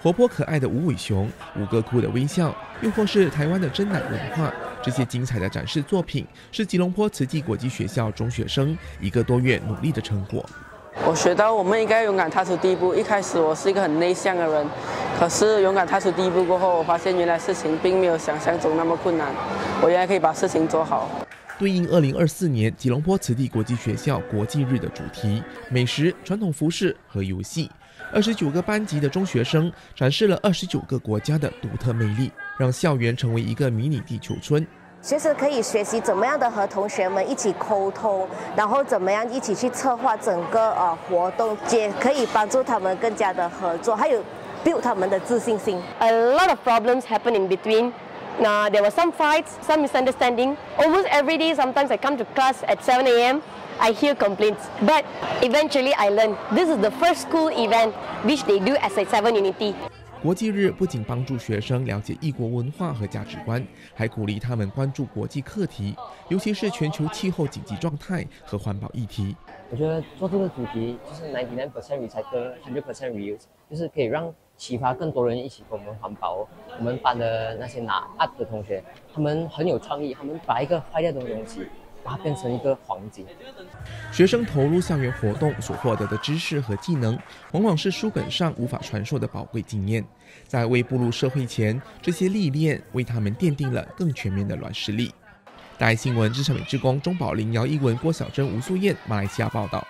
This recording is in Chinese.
活泼可爱的无尾熊、五个酷的微笑，又或是台湾的真奶文化，这些精彩的展示作品，是吉隆坡慈济国际学校中学生一个多月努力的成果。我学到我们应该勇敢踏出第一步。一开始我是一个很内向的人，可是勇敢踏出第一步过后，我发现原来事情并没有想象中那么困难，我原来可以把事情做好。对应二零二四年吉隆坡慈地国际学校国际日的主题——美食、传统服饰和游戏，二十九个班级的中学生展示了二十九个国家的独特魅力，让校园成为一个迷你地球村。学生可以学习怎么样的和同学们一起沟通，然后怎么样一起去策划整个呃活动，也可以帮助他们更加的合作，还有 build 他们的自信心。A lot of problems happen in between. Now, there were some fights, some misunderstanding. Almost every day, sometimes I come to class at 7 a.m., I hear complaints. But eventually I learned this is the first school event which they do as a 7 Unity. 国际日不仅帮助学生了解异国文化和价值观，还鼓励他们关注国际课题，尤其是全球气候紧急状态和环保议题。我觉得做这个主题就是 ninety nine percent recycle, hundred percent reuse，就是可以让 启发更多人一起跟我们环保。我们班的那些拿 art 的同学，他们很有创意，他们把一个坏掉的东西。把它变成一个黄金。学生投入校园活动所获得的知识和技能，往往是书本上无法传授的宝贵经验。在未步入社会前，这些历练为他们奠定了更全面的软实力。大爱新闻，智胜美之光钟宝林、姚一文、郭小珍、吴素燕，马来西亚报道。